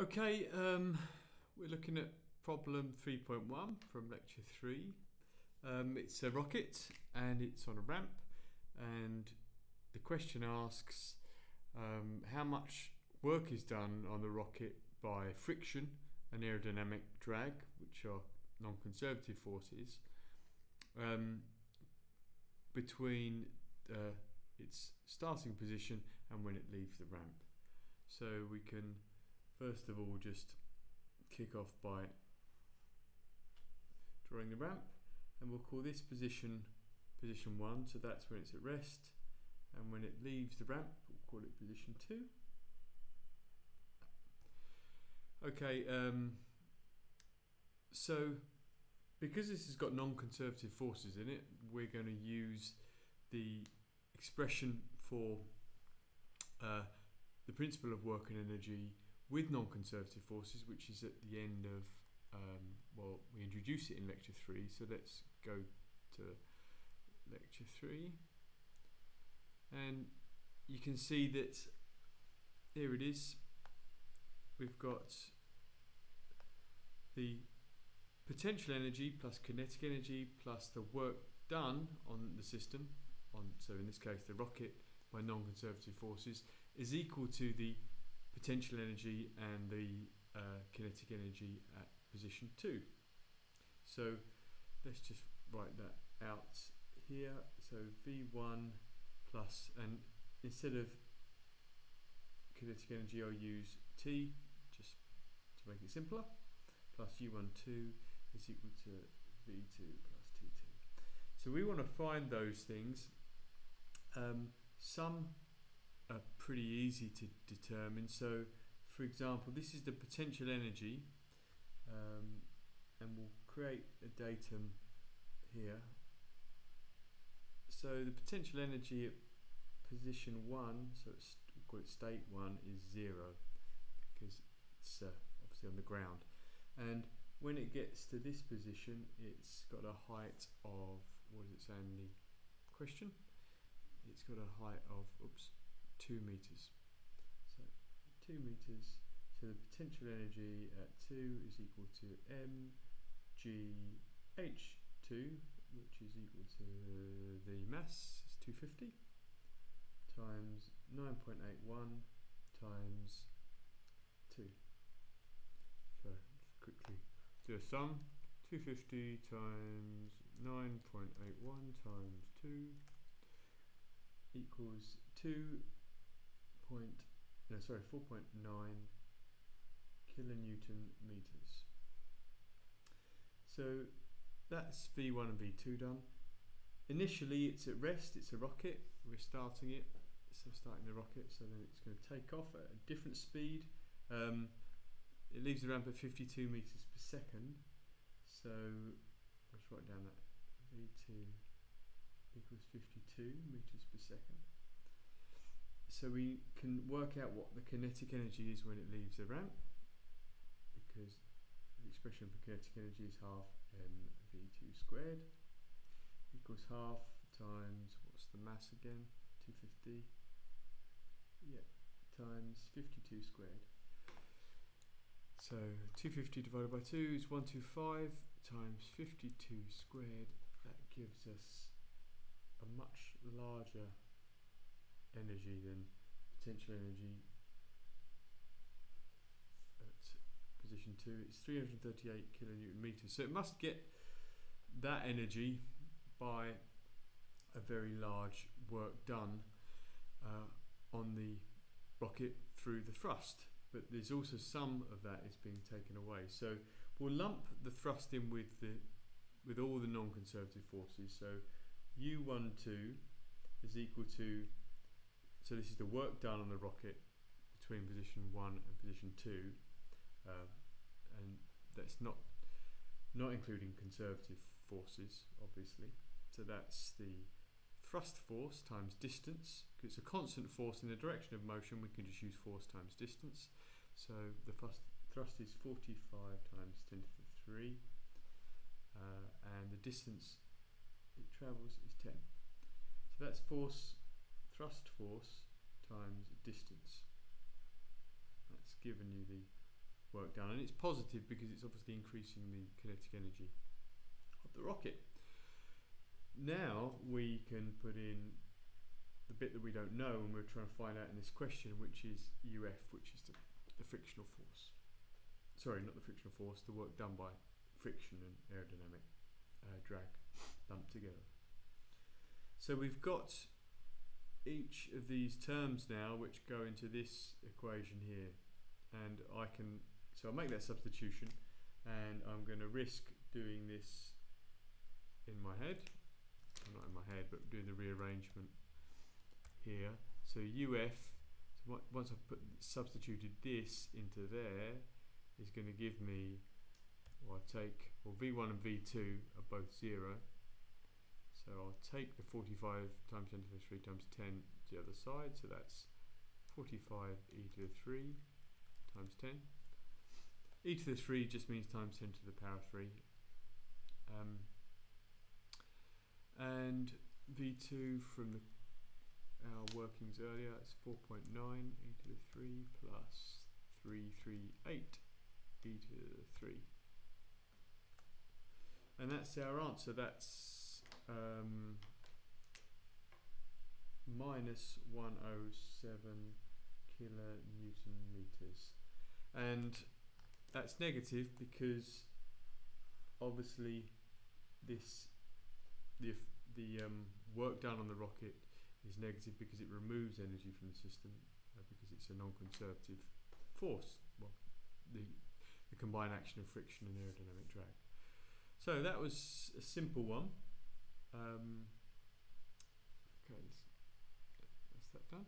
Okay, um, we're looking at problem 3.1 from lecture 3. Um, it's a rocket and it's on a ramp and the question asks um, how much work is done on the rocket by friction and aerodynamic drag, which are non-conservative forces, um, between uh, its starting position and when it leaves the ramp. So we can first of all just kick off by drawing the ramp and we'll call this position position 1 so that's when it's at rest. And when it leaves the ramp we'll call it position 2 okay um, so because this has got non-conservative forces in it we're going to use the expression for uh, the principle of work and energy with non-conservative forces, which is at the end of, um, well, we introduce it in lecture three, so let's go to lecture three. And you can see that here it is. We've got the potential energy plus kinetic energy plus the work done on the system, on so in this case the rocket by non-conservative forces, is equal to the potential energy and the uh, kinetic energy at position 2. So let's just write that out here. So V1 plus, and instead of kinetic energy I'll use T just to make it simpler, plus U12 is equal to V2 plus T2. So we want to find those things. Um, some are pretty easy to determine. So, for example, this is the potential energy, um, and we'll create a datum here. So the potential energy at position one, so it's we'll call it state one, is zero because it's uh, obviously on the ground. And when it gets to this position, it's got a height of what does it say in the question? It's got a height of oops 2 meters. So 2 meters, so the potential energy at 2 is equal to mgh2, which is equal to the mass, is 250, times 9.81 times 2. So quickly do a sum. 250 times 9.81 times 2 equals 2 point no sorry 4.9 kilonewton meters. So that's v1 and v2 done. Initially it's at rest it's a rocket. We're starting it so starting the rocket so then it's going to take off at a different speed. Um, it leaves the ramp at 52 meters per second. So let's write down that. V2 equals 52 meters per second so we can work out what the kinetic energy is when it leaves the ramp because the expression for kinetic energy is half mv2 squared equals half times what's the mass again? 250 yeah times 52 squared. So 250 divided by 2 is 125 times 52 squared. That gives us a much larger energy than potential energy at position 2 it's 338 kilonewton meters. So it must get that energy by a very large work done uh, on the rocket through the thrust. But there's also some of that is being taken away. So we'll lump the thrust in with the with all the non-conservative forces. So u12 is equal to so this is the work done on the rocket between position 1 and position 2 uh, and that's not not including conservative forces obviously. So that's the thrust force times distance. Because it's a constant force in the direction of motion. We can just use force times distance. So the thrust, thrust is 45 times 10 to the 3 uh, and the distance it travels is 10 so that's force thrust force times distance. That's given you the work done, and it's positive because it's obviously increasing the kinetic energy of the rocket. Now we can put in the bit that we don't know and we're trying to find out in this question, which is UF, which is the, the frictional force. Sorry, not the frictional force, the work done by friction and aerodynamic uh, drag lumped together. So we've got each of these terms now which go into this equation here. And I can so I'll make that substitution and I'm going to risk doing this in my head. Well, not in my head but doing the rearrangement here. So UF so once I've put substituted this into there is going to give me well I take well V1 and V2 are both 0 so I'll take the 45 times 10 to the 3 times 10 to the other side. So that's 45 e to the 3 times 10 e to the 3 just means times 10 to the power 3 um, and v2 from the, our workings earlier it's 4.9 e to the 3 plus 338 e to the 3 and that's our answer. That's um, minus 107 kilonewton meters and that's negative because obviously this the the um, work done on the rocket is negative because it removes energy from the system uh, because it's a non-conservative force. Well the the combined action of friction and aerodynamic drag. So that was a simple one um, okay that's that done